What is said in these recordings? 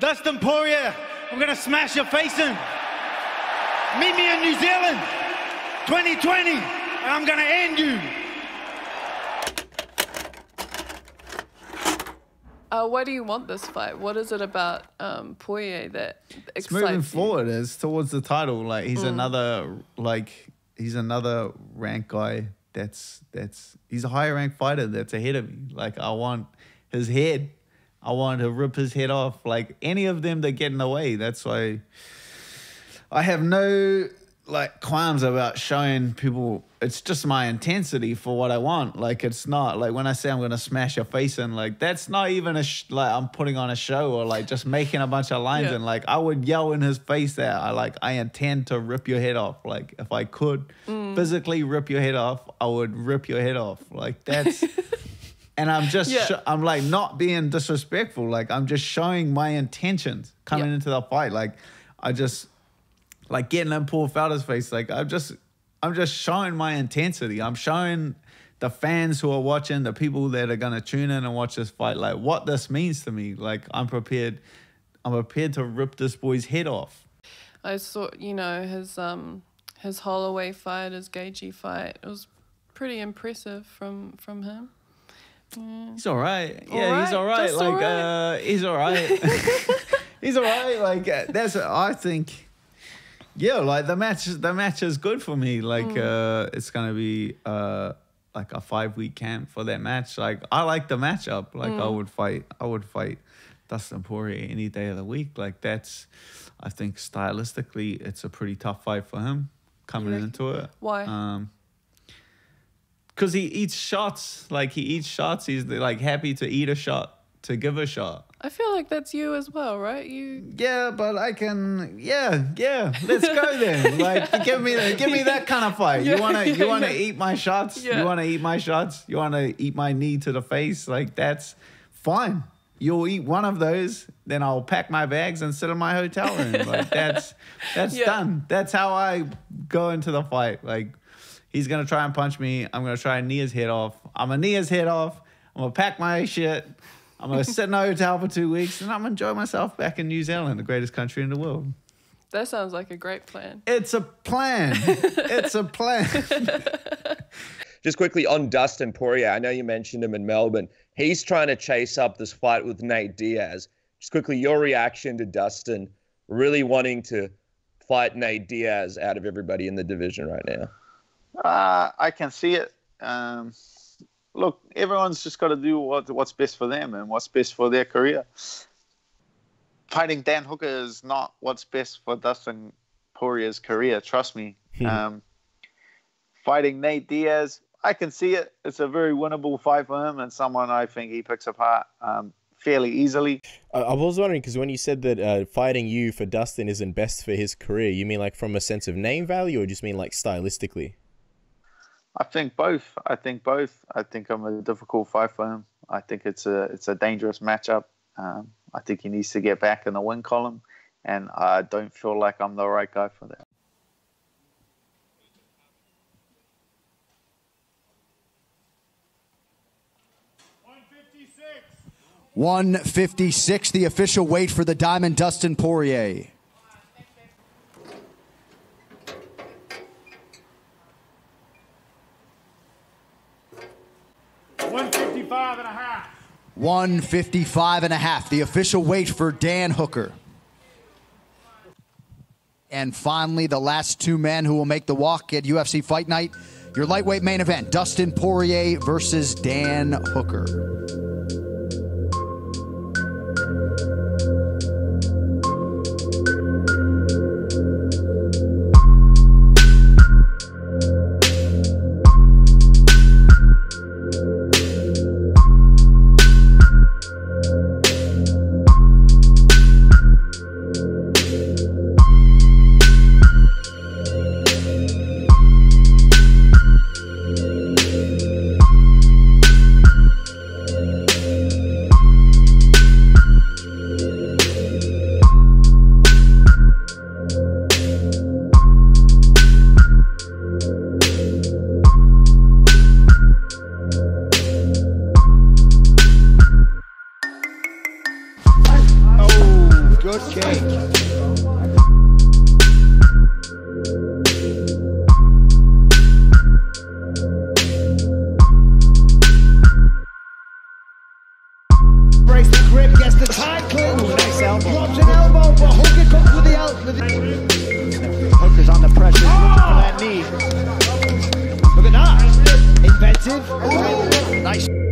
Dustin Poirier, I'm gonna smash your face in. Meet me in New Zealand, 2020, and I'm gonna end you. Uh, why do you want this fight? What is it about um, Poirier that It's moving you? forward. It's towards the title. Like he's another like he's another rank guy. That's that's he's a higher ranked fighter. That's ahead of me. Like I want his head. I want to rip his head off. Like any of them that get in the way. That's why I have no like qualms about showing people. It's just my intensity for what I want. Like it's not like when I say I'm gonna smash your face in. Like that's not even a sh- like I'm putting on a show or like just making a bunch of lines Yeah. and like I would yell in his face that I like I intend to rip your head off. Like if I could Mm. physically rip your head off, I would rip your head off. Like that's. And I'm just, Yeah. sho- I'm like not being disrespectful. Like I'm just showing my intentions coming Yeah. into the fight. Like I just, like getting in Paul Felder's face. Like I'm just, I'm just showing my intensity. I'm showing the fans who are watching, the people that are gonna tune in and watch this fight, like what this means to me. Like I'm prepared, I'm prepared to rip this boy's head off. I saw, you know, his um his Holloway fight, his Gaethje fight. It was pretty impressive from from him. He's all right. Yeah, All he's all right. just Like all right. uh, he's all right. he's all right. Like uh, that's I think. Yeah, like the match. The match is good for me. Like Mm. uh, it's gonna be uh like a five week camp for that match. Like I like the matchup. Like I Mm. would fight. I would fight Dustin Poirier any day of the week. Like that's. I think stylistically, it's a pretty tough fight for him coming into it. Why? Um, because he eats shots. Like he eats shots. He's like happy to eat a shot, to give a shot. I feel like that's you as well, right? You Yeah, but I can. Yeah, yeah. Let's go then. Like, give me the, give me that kind of fight. Yeah, you wanna, yeah, you wanna yeah. eat my shots. Yeah. You wanna eat my shots. You wanna eat my knee to the face. Like that's fine. You'll eat one of those, then I'll pack my bags and sit in my hotel room. Like that's that's Yeah. done. That's how I go into the fight. Like he's gonna try and punch me. I'm gonna try and knee his head off. I'm gonna knee his head off. I'm gonna pack my shit. I'm gonna sit in a hotel for two weeks and I'm gonna enjoy myself back in New Zealand, the greatest country in the world. that sounds like a great plan. It's a plan. it's a plan. Just quickly on Dustin Poirier, I know you mentioned him in Melbourne. He's trying to chase up this fight with Nate Diaz. Just quickly, your reaction to Dustin really wanting to fight Nate Diaz out of everybody in the division right now. Uh, I can see it. Um, look, everyone's just got to do what, what's best for them and what's best for their career. Fighting Dan Hooker is not what's best for Dustin Poirier's career. Trust me. um, fighting Nate Diaz, I can see it. It's a very winnable fight for him and someone I think he picks apart um, fairly easily. I, I was wondering because when you said that uh, fighting you for Dustin isn't best for his career, you mean like from a sense of name value, or just mean like stylistically? I think both. I think both. I think I'm a difficult fight for him. I think it's a it's a dangerous matchup. Um, I think he needs to get back in the win column, and I don't feel like I'm the right guy for that. One fifty six, the official weight for the Diamond Dustin Poirier. One fifty-five and a half. 155 and a half, the official weight for Dan Hooker. And finally, the last two men who will make the walk at UFC Fight Night. Your lightweight main event Dustin Poirier versus Dan Hooker. Good cake. Breaks the grip, gets the tight cling. Nice elbow. Drops an elbow, but Hook it comes with the out. Hook is under pressure oh! for that knee. Look at that. Inventive. Oh. Nice.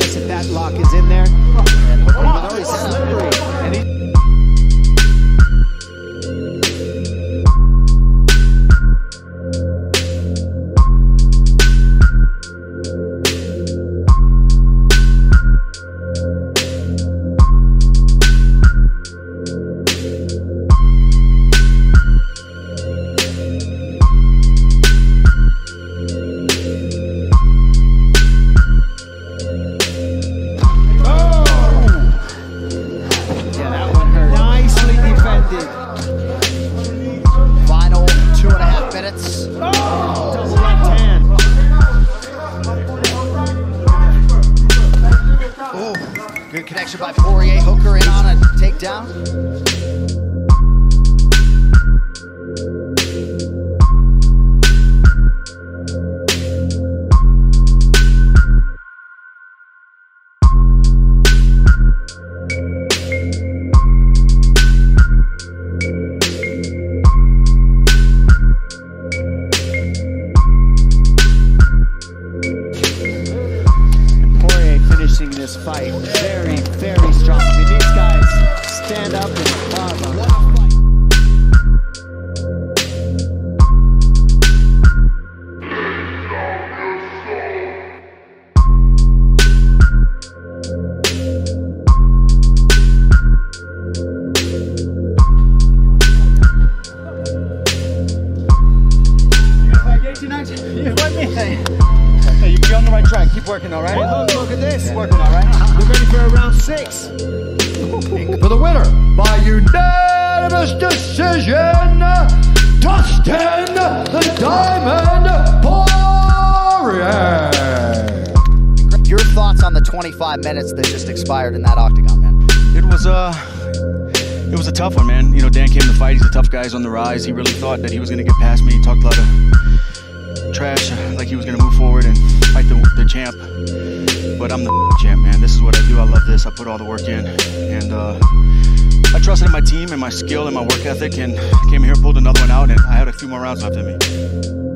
that lock is in there. Oh, oh, and good connection by Poirier. Hooker in on a takedown. Working, all right? Hey, look, look at this. Working, all right? We're ready for a round six. For the winner by unanimous decision, Dustin the Diamond Poirier. Your thoughts on the 25 minutes that just expired in that octagon, man? It was uh it was a tough one, man. You know, Dan came to fight. He's a tough guy. He's on the rise. He really thought that he was going to get past me. He talked a lot of trash, like he was going to move forward and fight the, the champ. But I'm the champ, man. This is what I do. I love this. I put all the work in, and uh, I trusted in my team and my skill and my work ethic, and came here, pulled another one out, and I had a few more rounds left in me.